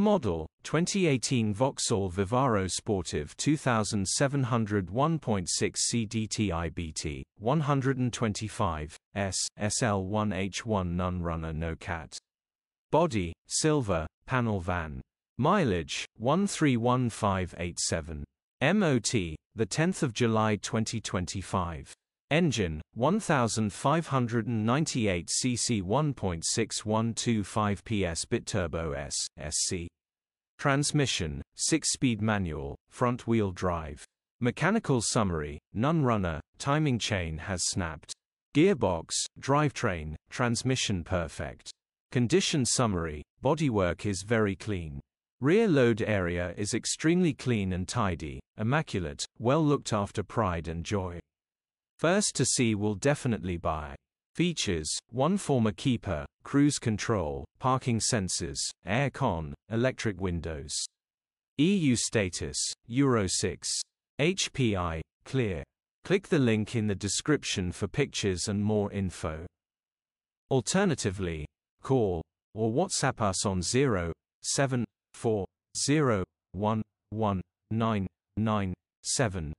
Model 2018 Vauxhall Vivaro Sportive 2701.6 CDTI BT 125 S SL1H1 None Runner No Cat. Body silver panel van. Mileage 131587. MOT the 10th of July 2025. Engine 1598 cc 1.6125 PS biturbo S SC. Transmission 6-speed manual, front-wheel drive. Mechanical summary, none runner, timing chain has snapped. Gearbox, drivetrain, transmission perfect. Condition summary, bodywork is very clean. Rear load area is extremely clean and tidy, immaculate, well looked after pride and joy. First to see will definitely buy. Features, one former keeper, cruise control, parking sensors, air con, electric windows. EU status, Euro 6. HPI, clear. Click the link in the description for pictures and more info. Alternatively, call or WhatsApp us on 0 7 4 0 1 1 9 9 7